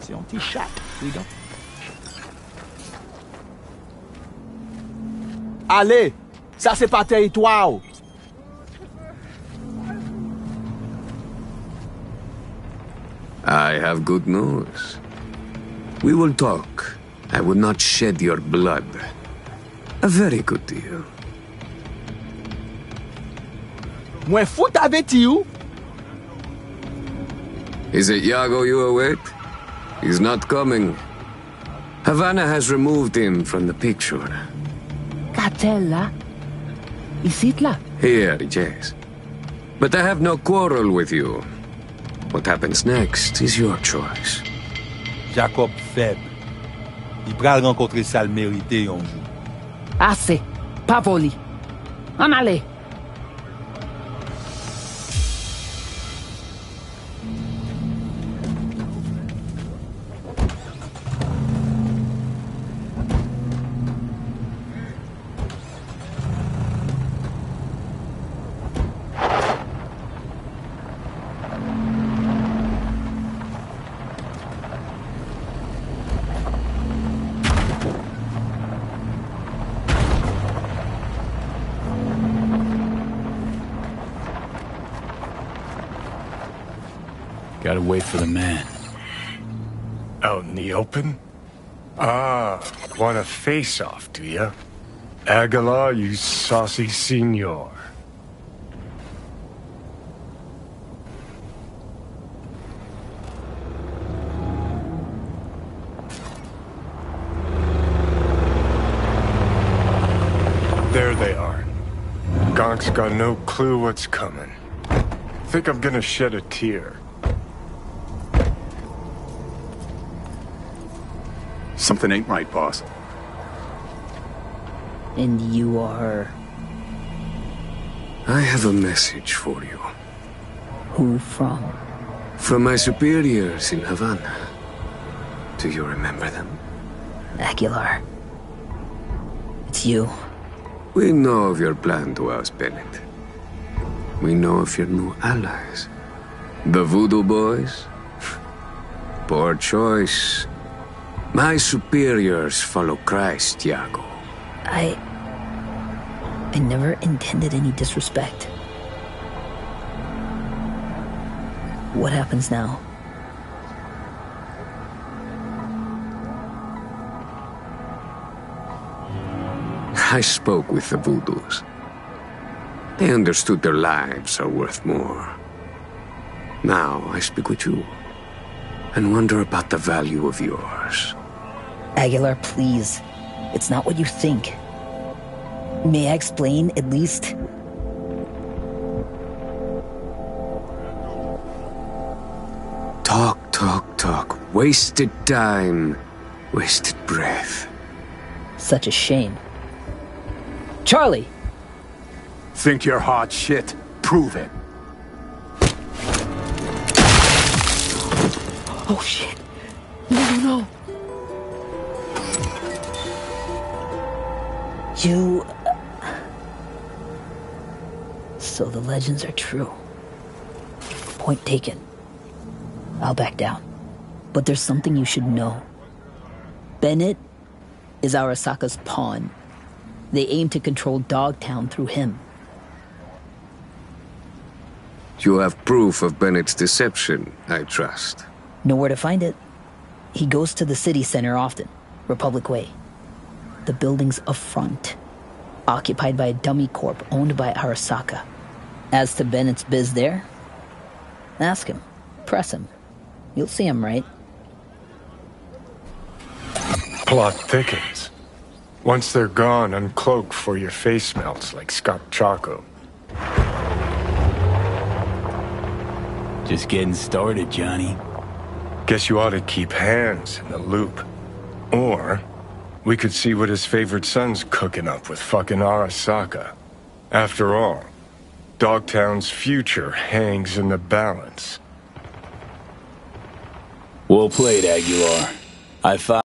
c'est un petit chat. Allez, ça c'est pas territoire. I have good news. We will talk. I will not shed your blood. A very good deal. Mwen fout avec you. Is it Jago you await? He's not coming. Havana has removed him from the picture. Katella? Isit la? Here, yes. But I have no quarrel with you. What happens next is your choice. Jacob feb. Li pral renkontre sal merite yon jou. Ase. Pa voli. An ale. Gotta wait for the man. Out in the open? Ah, want a face-off, do ya? Aguilar, you saucy senor. There they are. Gonk's got no clue what's coming. Think I'm gonna shed a tear. Something ain't right, boss. And you are... I have a message for you. Who from? From my superiors in Havana. Do you remember them? Aguilar. It's you. We know of your plan to oust Bennett. We know of your new allies. The Voodoo Boys? Poor choice. My superiors follow Christ, Jago. I... I never intended any disrespect. What happens now? I spoke with the Voodoos. They understood their lives are worth more. Now I speak with you and wonder about the value of yours. Aguilar, please. It's not what you think. May I explain, at least? Talk, talk, talk. Wasted time. Wasted breath. Such a shame. Charlie! Think you're hot shit? Prove it. Oh shit! No, no, no! You. Uh, so the legends are true. Point taken. I'll back down. But there's something you should know. Bennett is Arasaka's pawn. They aim to control Dogtown through him. You have proof of Bennett's deception, I trust. Know where to find it. He goes to the city center often, Republic Way. The building's a front, occupied by a dummy corp owned by Arasaka. As to Bennett's biz there, ask him, press him. You'll see him right. Plot thickens. Once they're gone, uncloak for your face melts like Scott Chaco. Just getting started, Johnny. Guess you ought to keep hands in the loop. Or, we could see what his favorite son's cooking up with fucking Arasaka. After all, Dogtown's future hangs in the balance. Well played, Aguilar. I thought.